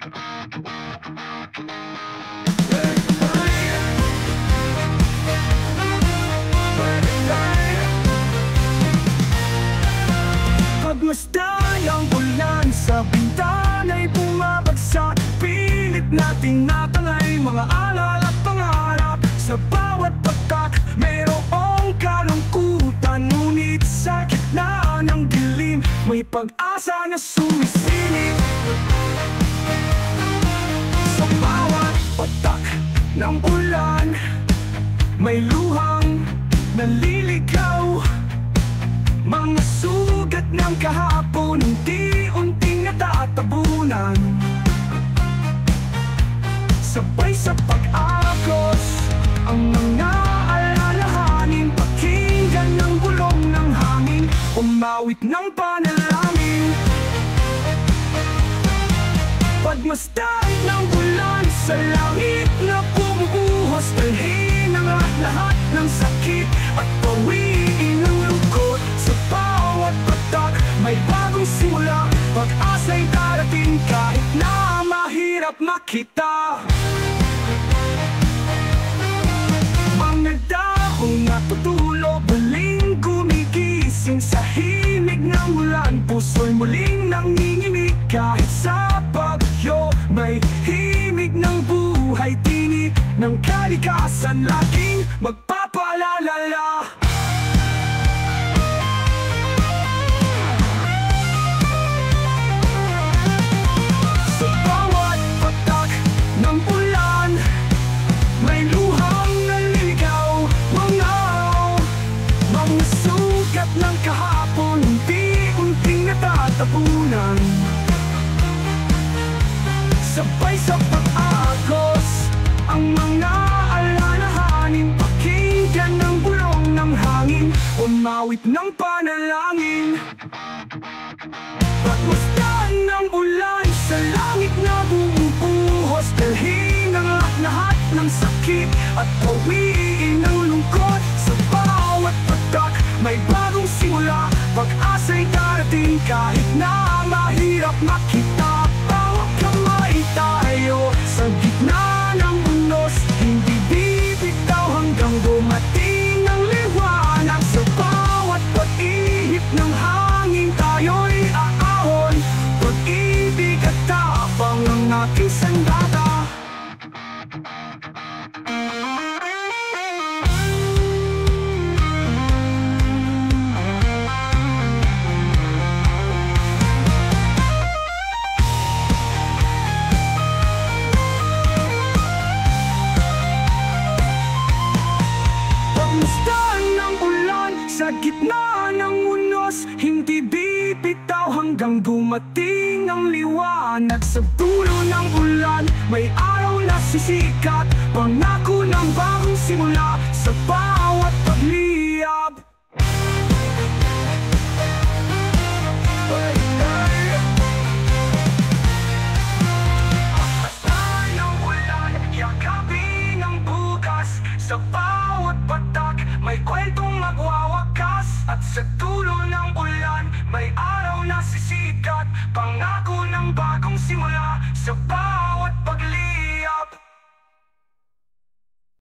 Pagmasday ang ulan sa bintana'y bumabagsak. Pilit nating natangay mga alal at pangarap. Sa bawat patak mayroong kalungkutan Ngunit sa gitna ng dilim May pag-asa na sumisilip ng ulan. May luhang naliligaw. Mga sugat ng kahapon Unti-unting natatabunan. Sabay sa pag-agos Ang mga alalahanin Pakinggan ng bulong ng hangin Umawit ng panalangin. Pagmasdan ng bulan sa langit na bagong simula. Pag-asa'y darating kahit na mahirap makita. Mga dahong natutulo, baling gumigising Sa himig ng ulan, puso'y muling nangingimig Kahit sa bagyo, may himig ng buhay Tinig ng kalikasan, laging magpapaalala natatabunan Sabay sa pag-agos Ang mga alalahanin Pakinggan ng bulong ng hangin Umawit ng panalangin. Pagmustan ng ulan sa langit na bumubuhos Dalhin ang lahat ng sakit at pawiin ng lungkot Sa bawat patak. May bagong simula Pag-asa'y darating kahit na mahirap makita Bawat kamay tayo sa gitna ng unos Hindi bibitaw hanggang dumating ang liwanag. Sa bawat pag-ihip ng hangin tayo'y aahon. Pag-ibig at tapang ang aking sandata sa gitna ng unos Hindi bibitaw hanggang dumating ang liwanag. Sa dulo ng ulan may araw na sisikat. Pangako ng bagong simula sa bawat pagliyab. Sa bawat patak, may kwento at sa tulo ng ulan May araw na sisikat Pangarap